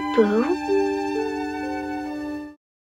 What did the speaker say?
Boo?